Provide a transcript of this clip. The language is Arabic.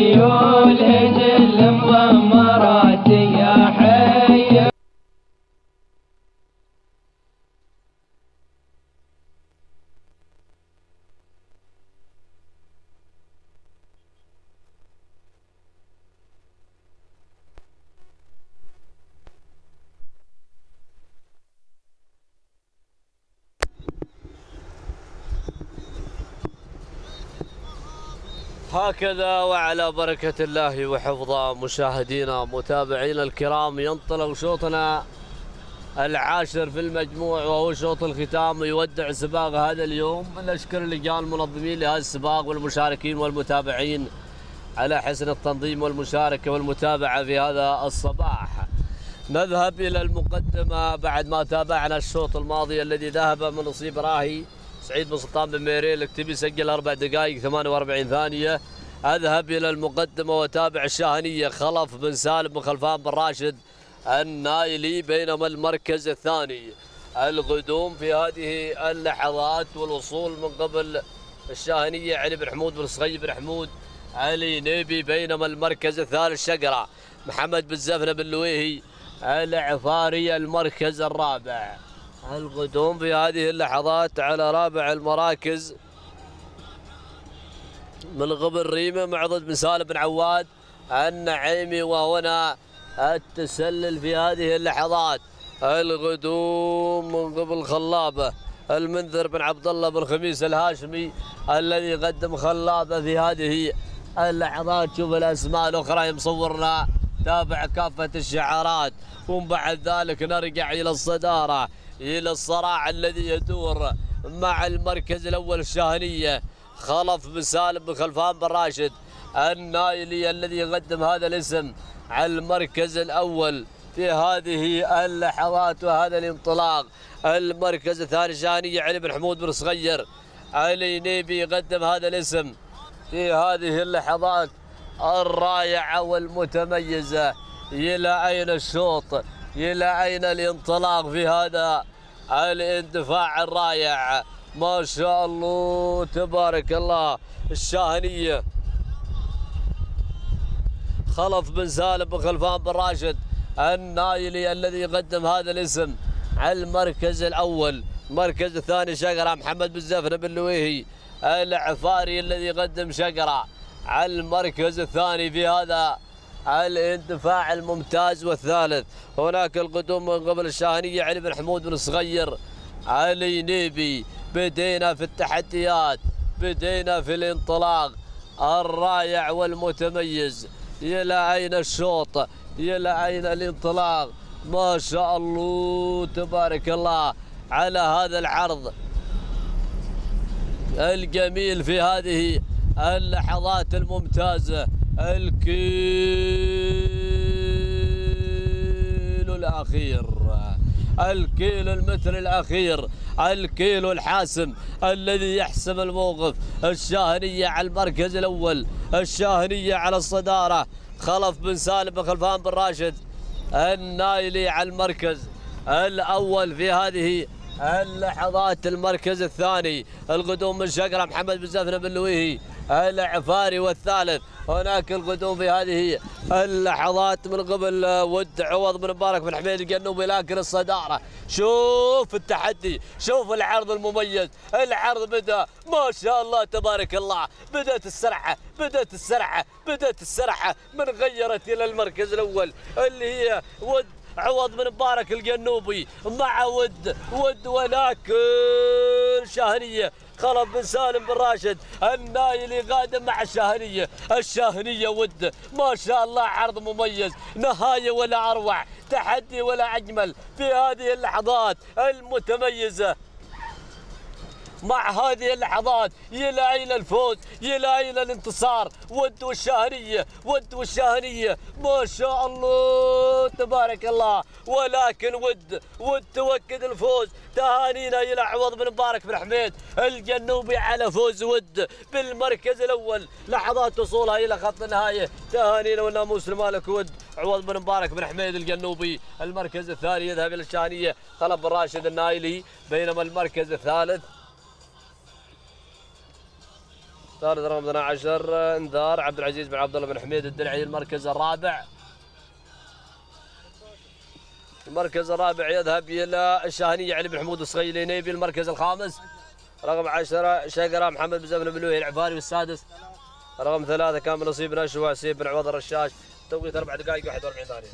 Senhor. هكذا وعلى بركة الله وحفظه مشاهدينا متابعينا الكرام ينطلق شوطنا العاشر في المجموع وهو شوط الختام يودع سباق هذا اليوم. نشكر اللجان المنظمين لهذا السباق والمشاركين والمتابعين على حسن التنظيم والمشاركة والمتابعة في هذا الصباح. نذهب إلى المقدمة بعد ما تابعنا الشوط الماضي الذي ذهب من نصيب راهي سعيد بن سلطان بن ميريل اكتبي سجل أربع دقائق 48 ثانية. أذهب إلى المقدمة وتابع الشاهنية. خلف بن سالم بن خلفان بن راشد النايلي بينما المركز الثاني. القدوم في هذه اللحظات والوصول من قبل الشاهنية علي بن حمود بن صغير بن حمود علي نيبي بينما المركز الثالث شقرة. محمد بن زفنة بن لويهي العفاري المركز الرابع. القدوم في هذه اللحظات على رابع المراكز من قبل ريمة معضد بن سالم بن عواد. النعيمي وهنا التسلل في هذه اللحظات. القدوم من قبل خلابة المنذر بن عبد الله بن خميس الهاشمي الذي قدم خلابة في هذه اللحظات. شوف الأسماء الأخرى مصورنا تابع كافة الشعارات ومن بعد ذلك نرجع إلى الصدارة إلى الصراع الذي يدور مع المركز الأول الشاهنية. خلف بن سالم بن خلفان بن راشد النايلي الذي يقدم هذا الاسم على المركز الأول في هذه اللحظات وهذا الانطلاق. المركز الثاني شاهنيه علي بن حمود بن صغير علي نيبي يقدم هذا الاسم في هذه اللحظات. الرائعة والمتميزة. إلى أين الشوط؟ إلى أين الانطلاق في هذا الاندفاع الرائع؟ ما شاء الله تبارك الله. الشاهنيه خلف بن سالم بن خلفان بن راشد النايلي الذي يقدم هذا الاسم على المركز الأول. المركز الثاني شقرة محمد بن زفر بن لويهي العفاري الذي يقدم شقرة. على المركز الثاني في هذا الاندفاع الممتاز والثالث. هناك القدوم من قبل الشاهنية علي بن حمود بن صغير علي نيبي بدينا في التحديات بدينا في الانطلاق الرائع والمتميز. إلى أين الشوط؟ إلى أين الانطلاق؟ ما شاء الله تبارك الله على هذا العرض الجميل في هذه اللحظات الممتازة. الكيلو الأخير. الكيلو المتر الأخير. الكيلو الحاسم الذي يحسم الموقف. الشاهنية على المركز الأول. الشاهنية على الصدارة. خلف بن سالم بن خلفان بن راشد. النايلي على المركز الأول في هذه اللحظات المركز الثاني القدوم من شقرة محمد بن زفنة بن لويهي العفاري والثالث. هناك القدوم في هذه اللحظات من قبل ود عوض بن مبارك بن حميد القنوبي لكن الصدارة. شوف التحدي شوف العرض المميز. العرض بدأ ما شاء الله تبارك الله. بدأت السرعة بدأت السرعة بدأت السرعة. من غيرت إلى المركز الأول اللي هي ود عوض بن مبارك القنوبي مع ود ود ولكن شاهنية. خلف بن سالم بن راشد النايلي قادم مع الشاهنية. الشاهنية ود ما شاء الله عرض مميز نهاية ولا أروع تحدي ولا أجمل في هذه اللحظات المتميزة. مع هذه اللحظات إلى أين الفوز؟ إلى أين الانتصار؟ ود والشاهنيه ود والشاهنيه ما شاء الله تبارك الله. ولكن ود ود توكد الفوز. تهانينا إلى عوض بن مبارك بن حميد. الجنوبي على فوز ود بالمركز الأول. لحظات وصولها إلى خط النهايه تهانينا والناموس لمالك ود عوض بن مبارك بن حميد الجنوبي. المركز الثاني يذهب إلى الشاهنيه خلف بن راشد النايلي. بينما المركز الثالث ثالث رقم 12 إنذار عبد العزيز بن عبد الله بن حميد الدرعي المركز الرابع. المركز الرابع يذهب إلى الشاهنية علي بن حمود الصغيليني بالمركز الخامس. رقم 10 شقره محمد بن زمن بن لوهي العفاري والسادس. رقم ثلاثة كان من نصيبنا شواسيب بن عوض الرشاش. توقيت أربع دقائق 41 ثانية.